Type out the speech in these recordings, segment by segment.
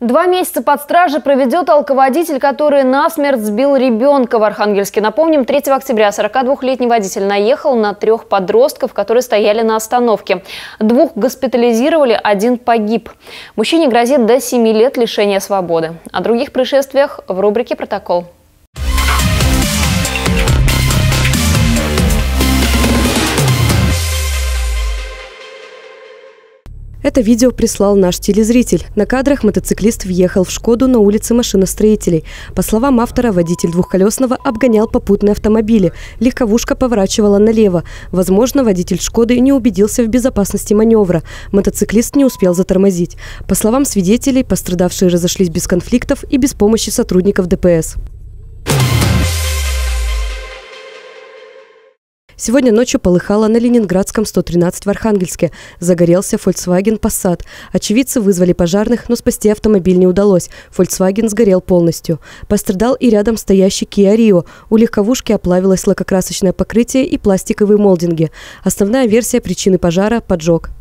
Два месяца под стражей проведет алководитель, который насмерть сбил ребенка в Архангельске. Напомним, 3 октября 42-летний водитель наехал на трех подростков, которые стояли на остановке. Двух госпитализировали, один погиб. Мужчине грозит до 7 лет лишения свободы. О других происшествиях в рубрике «Протокол». Это видео прислал наш телезритель. На кадрах мотоциклист въехал в «Шкоду» на улице машиностроителей. По словам автора, водитель двухколесного обгонял попутные автомобили. Легковушка поворачивала налево. Возможно, водитель «Шкоды» не убедился в безопасности маневра. Мотоциклист не успел затормозить. По словам свидетелей, пострадавшие разошлись без конфликтов и без помощи сотрудников ДПС. Сегодня ночью полыхало на Ленинградском 113 в Архангельске. Загорелся Volkswagen Passat. Очевидцы вызвали пожарных, но спасти автомобиль не удалось. Volkswagen сгорел полностью. Пострадал и рядом стоящий Kia Rio. У легковушки оплавилось лакокрасочное покрытие и пластиковые молдинги. Основная версия причины пожара – поджог.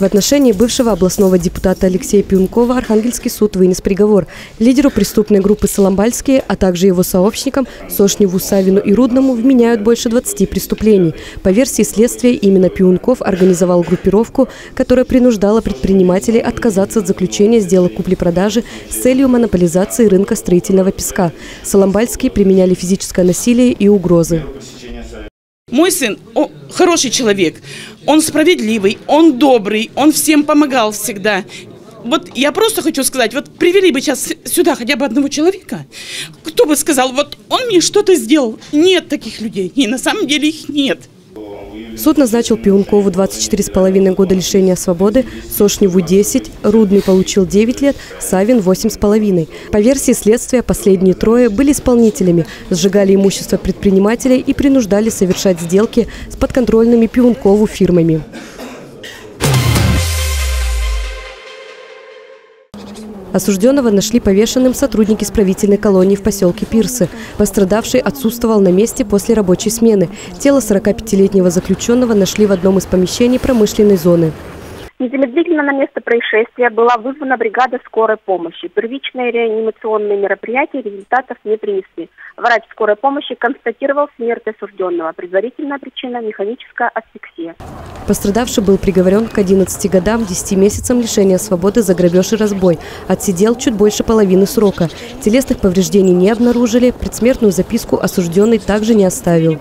В отношении бывшего областного депутата Алексея Пиункова Архангельский суд вынес приговор. Лидеру преступной группы «Соломбальские», а также его сообщникам Сошневу, Савину и Рудному вменяют больше 20 преступлений. По версии следствия, именно Пиунков организовал группировку, которая принуждала предпринимателей отказаться от заключения сделок купли-продажи с целью монополизации рынка строительного песка. Соломбальские применяли физическое насилие и угрозы. Мой сын о, хороший человек, он справедливый, он добрый, он всем помогал всегда. Вот я просто хочу сказать, вот привели бы сейчас сюда хотя бы одного человека, кто бы сказал, вот он мне что-то сделал. Нет таких людей, и на самом деле их нет. Суд назначил Пиункову 24,5 года лишения свободы, Сошневу 10, Рудный получил 9 лет, Савин 8,5. По версии следствия, последние трое были исполнителями, сжигали имущество предпринимателей и принуждали совершать сделки с подконтрольными Пиункову фирмами. Осужденного нашли повешенным сотрудники исправительной колонии в поселке Пирсы. Пострадавший отсутствовал на месте после рабочей смены. Тело 45-летнего заключенного нашли в одном из помещений промышленной зоны. Незамедлительно на место происшествия была вызвана бригада скорой помощи. Первичные реанимационные мероприятия результатов не принесли. Врач скорой помощи констатировал смерть осужденного. Предварительная причина – механическая асфиксия. Пострадавший был приговорен к 11 годам, 10 месяцам лишения свободы за грабеж и разбой. Отсидел чуть больше половины срока. Телесных повреждений не обнаружили, предсмертную записку осужденный также не оставил.